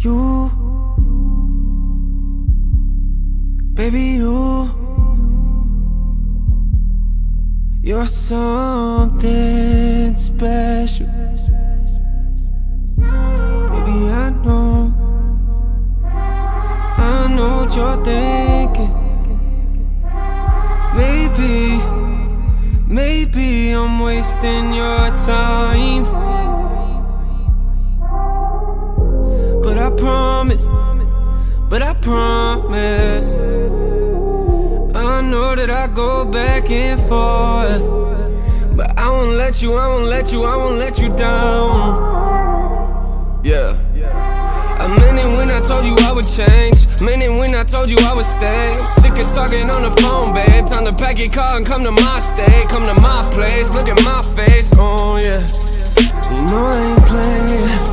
You, baby, you, you're something special. Baby, I know, I know what you're thinking. Maybe, maybe I'm wasting your time. Promise, but I promise. I know that I go back and forth. But I won't let you, I won't let you, I won't let you down. Yeah. I meant it when I told you I would change. Meant it when I told you I would stay. Sick of talking on the phone, babe. Time to pack your car and come to my state. Come to my place, look at my face. Oh, yeah. You know I ain't playing.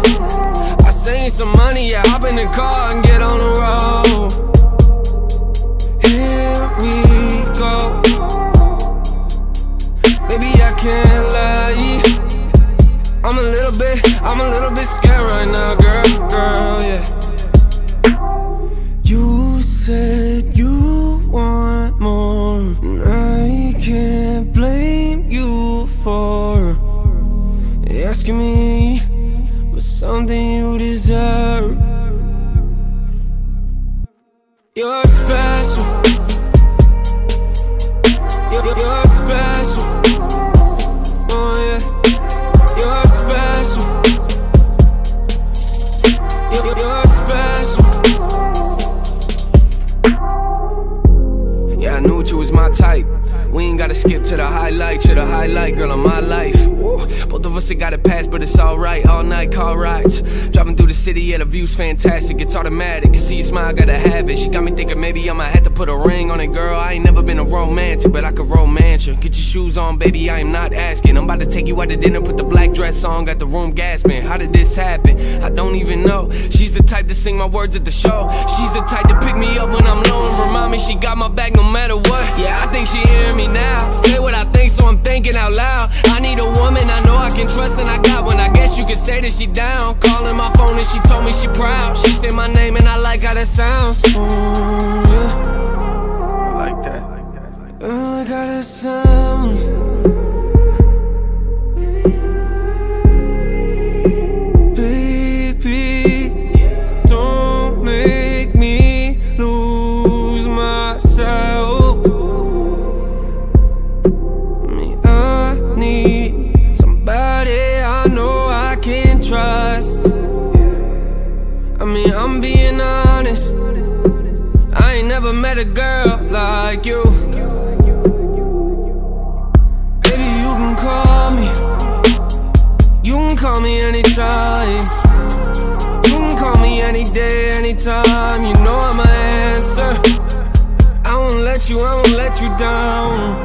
Asking me for something you deserve. You're special. You're, special. Oh yeah. You're special. You're special. Yeah, I knew you was my type. We ain't gotta skip to the highlight, You're the highlight, girl, of my life. Both of us have got it past, but it's alright. All night car rides. Driving through the city, yeah, the view's fantastic. It's automatic. Can see you smile, gotta have it. She got me thinking maybe I might have to put a ring on it, girl. I ain't never been a romantic, but I could romance you. Get your shoes on, baby, I am not asking. I'm about to take you out to dinner, put the black dress on, got the room gasping. How did this happen? I don't even know. She's the type to sing my words at the show. She's the type to pick me up when I'm low and remind me she got my back no matter what. Yeah, I think she hearing me now. Say what I think, so I'm thinking out loud. I need a woman I know I can trust, and I got one. I guess you could say that she down. Calling my phone and she told me she proud. She said my name and I like how that sounds. Oh, Mean, I'm being honest. I ain't never met a girl like you. Baby, you can call me. You can call me anytime. You can call me any day, anytime. You know I'm an answer. I won't let you, I won't let you down.